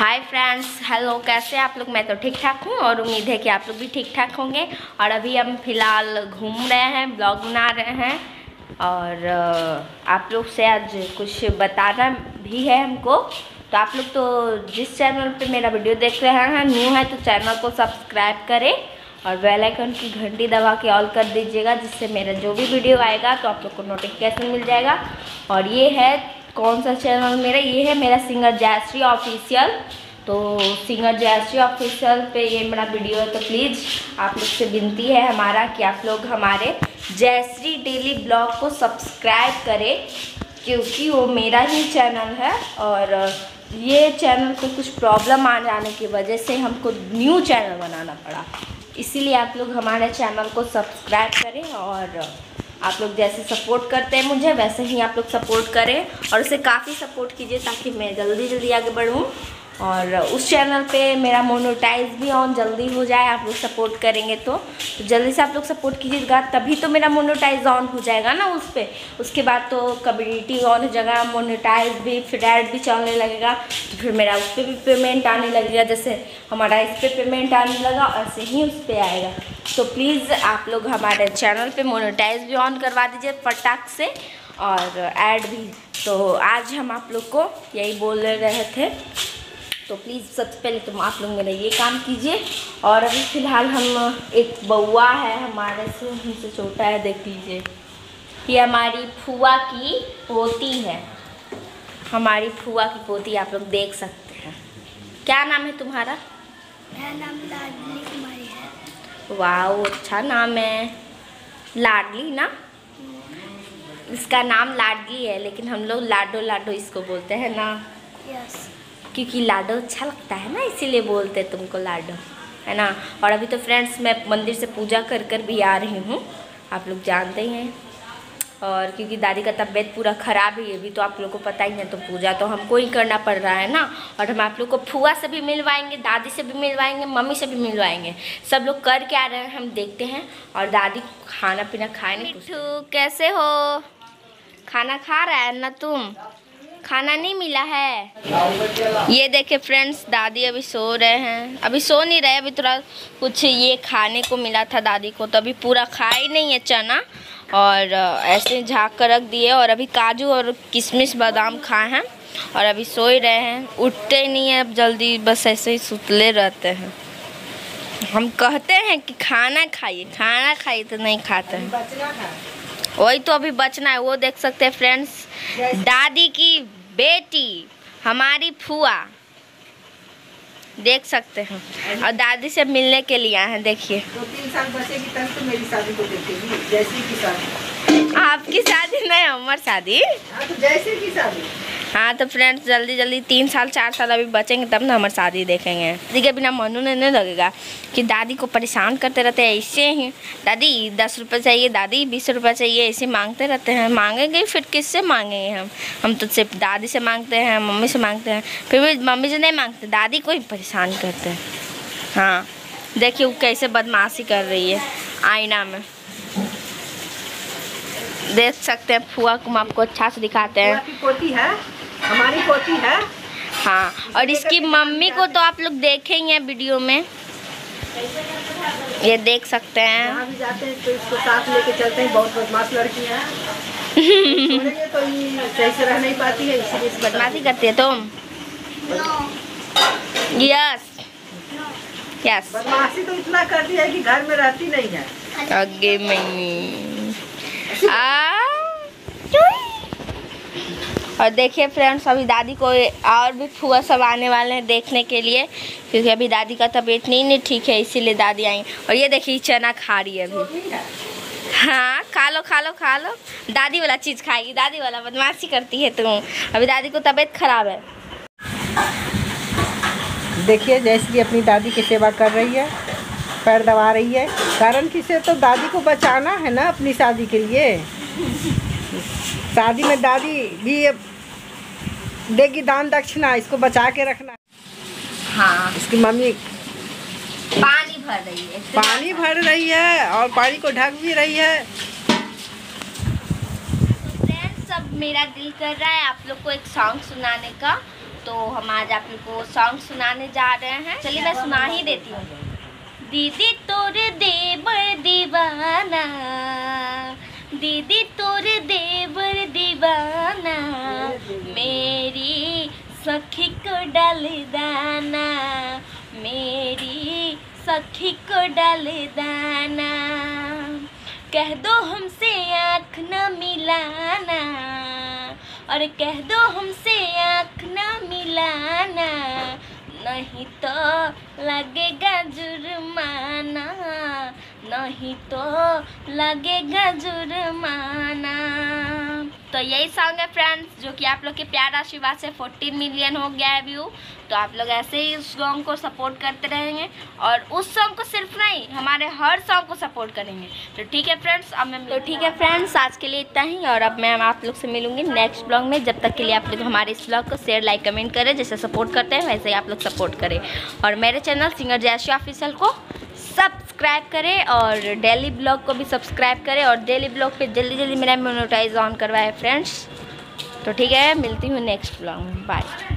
Hi friends hello कैसे आप लोग? मैं तो ठीक ठाक हूँ और उम्मीद है कि आप लोग भी ठीक ठाक होंगे। और अभी हम फ़िलहाल घूम रहे हैं, ब्लॉग बना रहे हैं। और आप लोग से आज कुछ बताना भी है हमको। तो आप लोग तो जिस चैनल पे मेरा वीडियो देख रहे हैं न्यू है तो चैनल को सब्सक्राइब करें। और बेल आइकन की घंटी दबा के ऑल कर दीजिएगा, जिससे मेरा जो भी वीडियो आएगा तो आप लोग को नोटिफिकेशन मिल जाएगा। और ये है कौन सा चैनल मेरा ये है, मेरा सिंगर जयश्री ऑफिशियल तो सिंगर जयश्री ऑफिशियल पे ये मेरा वीडियो है तो प्लीज़ आप लोग से विनती है हमारा कि आप लोग हमारे जयश्री डेली ब्लॉग को सब्सक्राइब करें, क्योंकि वो मेरा ही चैनल है और ये चैनल को कुछ प्रॉब्लम आ जाने की वजह से हमको न्यू चैनल बनाना पड़ा। इसीलिए आप लोग हमारे चैनल को सब्सक्राइब करें और आप लोग जैसे सपोर्ट करते हैं मुझे वैसे ही आप लोग सपोर्ट करें और उसे काफ़ी सपोर्ट कीजिए ताकि मैं जल्दी जल्दी आगे बढ़ूँ। और उस चैनल पे मेरा मोनोटाइज भी ऑन जल्दी हो जाए आप लोग सपोर्ट करेंगे तो, तो जल्दी से आप लोग सपोर्ट कीजिएगा तभी तो मेरा मोनोटाइज ऑन हो जाएगा ना उस पर उसके बाद तो कम्युनिटी ऑन हो जाएगा मोनोटाइज भी फिर भी चलने लगेगा। तो फिर मेरा उस पर भी पेमेंट आने लगेगा जैसे हमारा इस पर पे पेमेंट आने लगा ऐसे ही उस पर आएगा। तो प्लीज़ आप लोग हमारे चैनल पर मोनोटाइज भी ऑन करवा दीजिए फटाक से और ऐड भी। तो आज हम आप लोग को यही बोल रहे थे। तो प्लीज़ सबसे पहले तुम आप लोग मेरा ये काम कीजिए। और अभी फ़िलहाल हम एक बउआ है हमारे से, हमसे छोटा है, देख लीजिए। ये हमारी फुआ की पोती है। हमारी फुआ की पोती आप लोग देख सकते हैं। क्या नाम है तुम्हारा? मेरा नाम लाडली कुमारी है। वाह अच्छा नाम है। लाडली ना? इसका नाम लाडली है लेकिन हम लोग लाडो लाडो इसको बोलते हैं ना। यस क्योंकि लाडो अच्छा लगता है ना इसीलिए बोलते हैं तुमको लाडो है ना। और अभी तो फ्रेंड्स मैं मंदिर से पूजा कर कर भी आ रही हूँ। आप लोग जानते ही हैं। और क्योंकि दादी का तबीयत पूरा ख़राब है, ये भी तो आप लोग को पता ही है तो पूजा तो हमको ही करना पड़ रहा है ना? और हम आप लोग को फुआ से भी मिलवाएँगे, दादी से भी मिलवाएँगे, मम्मी से भी मिलवाएँगे। सब लोग करके आ रहे हैं, हम देखते हैं। और दादी खाना पीना खाए नहीं कैसे हो? खाना खा रहा है ना तुम? खाना नहीं मिला है? ये देखे फ्रेंड्स दादी अभी सो रहे हैं। अभी सो नहीं रहे, अभी थोड़ा कुछ ये खाने को मिला था दादी को तो अभी पूरा खा ही नहीं है चना। और ऐसे झाँक कर रख दिए और अभी काजू और किशमिश बादाम खाए हैं और अभी सो ही रहे हैं। उठते ही नहीं है अब जल्दी बस ऐसे ही सुतले रहते हैं। हम कहते हैं कि खाना खाइए खाना खाइए तो नहीं खाते हैं। वही तो अभी बचना है वो देख सकते हैं फ्रेंड्स। दादी की बेटी हमारी फुआ। देख सकते हैं। और दादी से मिलने के लिए आए हैं देखिए। दो तीन साल बचेगी तब तो मेरी शादी को देखेगी जैसी की शादी। आपकी शादी नहीं उम्र शादी? हाँ तो जैसे की शादी। हाँ तो फ्रेंड्स जल्दी जल्दी तीन साल, चार साल अभी बचेंगे, तब ना हमारी शादी देखेंगे। दादी के बिना मनु नहीं लगेगा कि दादी को परेशान करते रहते हैं, ऐसे ही। दादी, दस रुपये चाहिए, दादी बीस रुपये चाहिए, ऐसे मांगते रहते हैं। मांगेंगे फिर किससे मांगेंगे हम? हम तो सिर्फ़ दादी से मांगते हैं, मम्मी से मांगते हैं। फिर भी मम्मी से नहीं मांगते, दादी को ही परेशान करते हैं। हाँ देखिए वो कैसे बदमाशी कर रही है, आईना में। देख सकते हैं, फुआ को हम आपको अच्छा से दिखाते हैं। है? हमारी पोती है। हाँ और इसकी मम्मी को तो आप लोग देखे ही हैं वीडियो में। ये देख सकते हैं। भी जाते हैं तो इसको साथ लेके चलते हैं। बहुत बदमाश लड़की है। तो सही से रह नहीं पाती है इसलिए बदमाशी करती है तुम? यस यस बदमाशी तो इतना करती है कि घर में रहती नहीं है। आगे मैं आ और देखिए फ्रेंड्स, अभी दादी को और भी फुआ सब आने वाले हैं देखने के लिए, क्योंकि अभी दादी का तबीयत नहीं नहीं ठीक है, इसीलिए दादी आई। और ये देखिए चना खा रही है अभी। हाँ खा लो खा लो खा लो। दादी वाला चीज़ खाएगी, दादी वाला बदमाशी करती है तुम अभी दादी को तबीयत खराब है। देखिए, जैसे अपनी दादी की सेवा कर रही है, पैर दबा रही है। कारण किसे? तो दादी को बचाना है ना, अपनी शादी के लिए। शादी में दादी भी देगी दान दक्षिणा इसको बचा के रखना। हाँ। इसकी मम्मी पानी भर रही है पानी भर रही है और पानी को ढक भी रही है। फ्रेंड्स अब मेरा दिल कर रहा है आप लोग को एक सॉन्ग सुनाने का। तो तो हम आज आप लोग को सॉन्ग सुनाने जा रहे हैं। चलिए मैं सुना ही देती हूँ। दीदी तोर देवर दीवाना। को डाल दाना, मेरी सखी को डाल दाना। कह दो हमसे आँख न मिलाना, और कह दो हमसे आँख न मिलाना, नहीं तो लगेगा जुर्माना, नहीं तो लगेगा जुर्माना। यही सॉन्ग है फ्रेंड्स जो कि आप लोग के प्यार आशीर्वाद से 14 मिलियन हो गया है व्यू तो आप लोग ऐसे ही उस सॉन्ग को सपोर्ट करते रहेंगे और उस सॉन्ग को सिर्फ़ नहीं हमारे हर सॉन्ग को सपोर्ट करेंगे. तो ठीक है फ्रेंड्स अब मैं तो ठीक है फ्रेंड्स आज के लिए इतना ही और अब मैं आप लोग से मिलूँगी नेक्स्ट ब्लॉग में. जब तक के लिए आप लोग हमारे इस ब्लॉग को शेयर लाइक कमेंट करें जैसे सपोर्ट करते हैं वैसे ही आप लोग सपोर्ट करें. और मेरे चैनल सिंगर जैशी ऑफिसल को सब्सक्राइब करें और डेली ब्लॉग को भी सब्सक्राइब करें और डेली ब्लॉग पे जल्दी जल्दी मेरा मोनोटाइज ऑन करवाए फ्रेंड्स तो ठीक है, मिलती हूँ नेक्स्ट ब्लॉग में। बाय